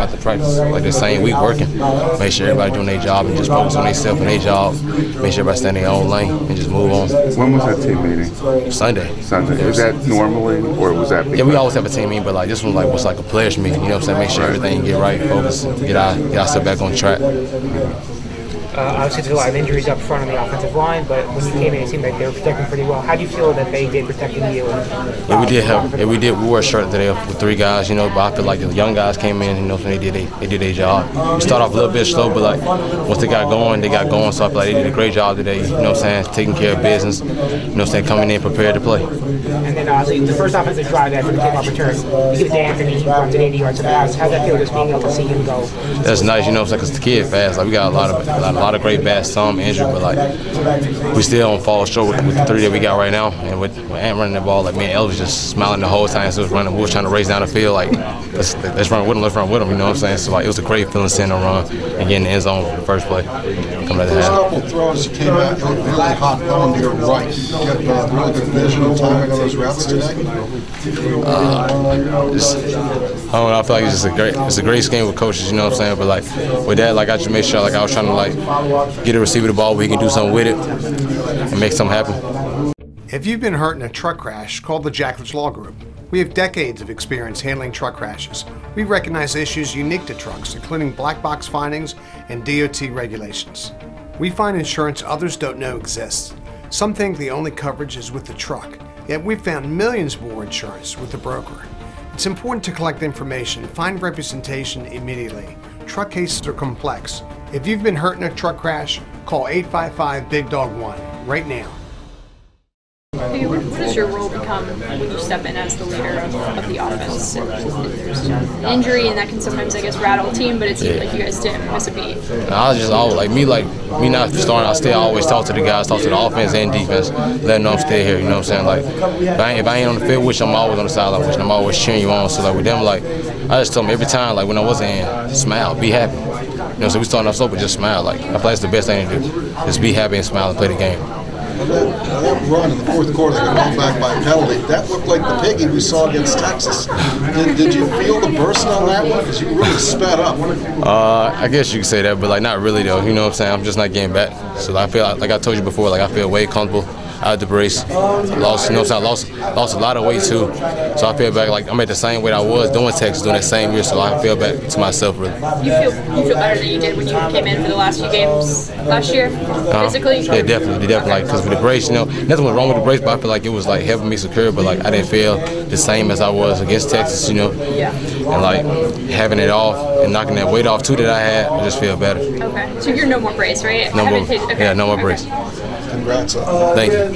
About the practice, like the same week working. Make sure everybody doing their job and just focus on themselves and their job. Make sure everybody stay in their own lane and just move on. When was that team meeting? Sunday. Sunday. Is that normally, or was that? Yeah, we always have a team meeting, but like this one like was like a players meeting. You know what I'm saying? Make sure everything get right, focus, get our get ourselves back on track. Uh, obviously, there's a lot of injuries up front on the offensive line, but when you came in, it seemed like they were protecting pretty well. How do you feel that they did protecting you? And, Yeah, we did have, yeah, we did. We wore a shirt today with three guys, you know. But I feel like the young guys came in, you know, they did they, they did their job. We started off a little bit slow, but like once they got going, they got going. So I feel like they did a great job today. You know, what I'm saying taking care of business. You know, what I'm saying coming in prepared to play. and then uh, so the first offensive drive after the kickoff return, you give Anthony, he runs it 80 yards to the house. How'd that feel just being able to see him go? That's nice, you know, I'm saying, 'cause the kid fast. Like we got a lot of a lot, a lot of great bats, some injured, but like we still don't fall short with, with the three that we got right now. And with, with Ant running the ball, like me and Elvis just smiling the whole time. So it was running, we was trying to race down the field, like let's, let's run with him, let's run with him. You know what I'm saying? So like it was a great feeling seeing him run and getting the end zone for the first play. Coming at the First half. couple throws you came out, really hot going to your right. You got uh, really good vision and timing on those routes today. Just, I don't know. I feel like it's just a great, it's a great scheme with coaches. You know what I'm saying? But like with that, like I just made sure, like I was trying to like get a receiver the ball where he can do something with it and make something happen. If you've been hurt in a truck crash, call the Jackledge Law Group. We have decades of experience handling truck crashes. We recognize issues unique to trucks, including black box findings and DOT regulations. We find insurance others don't know exists. Some think the only coverage is with the truck, yet we've found millions more insurance with the broker. It's important to collect information, find representation immediately. Truck cases are complex. If you've been hurt in a truck crash, call 855 Big Dog 1 right now. What, does your role become when you step in as the leader of, of the offense? Injury, and that can sometimes, I guess, rattle a team, but it seemed like you guys didn't miss a beat. I was just always like me, like me not starting. I still always talk to the guys, talk to the offense and defense, letting them stay here. You know what I'm saying? Like if I ain't, if I ain't on the field, which I'm always on the sideline, which I'm always cheering you on. So like with them, like I just told them every time, like when I wasn't in, smile, be happy. You know, so we starting off slow, but just smile. Like I like that's the best thing to do. Just be happy and smile and play the game. Run in the fourth quarter that got back by a penalty, that looked like the piggy we saw against Texas. Did, did you feel the burst on that one? Because you really sped up. Uh, I guess you could say that, but like not really though. You know what I'm saying? I'm just not getting back. So I feel like I told you before, like I feel way comfortable out of the brace. Lost, you know what I'm saying? Lost, lost a lot of weight too. So I feel back like I'm at the same weight I was doing Texas during that same year. So I feel back to myself really. You feel you feel better than you did when you came in for the last few games last year, Uh, physically. Yeah, definitely, definitely. Like, cause with the brace, you know, nothing was wrong with the brace, but I feel like it was like helping me secure. But like I didn't feel the same as I was against Texas, you know. Yeah. And like having it off and knocking that weight off too that I had, I just feel better. Okay, so you're no more brace, right? No Haven't more, taken- okay, yeah, no more okay. brace. Congrats on. Thank you.